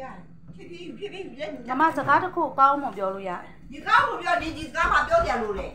ရတယ်ဖြစ်ပြီးဖြစ်ပြီးလက်ညီမစကားတစ်ခုကောင်းမှပြောလို့ရတယ်ဒီကားကိုပြောဒီဒီကားမှာပြောကြလို့လေ